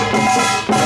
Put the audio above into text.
Música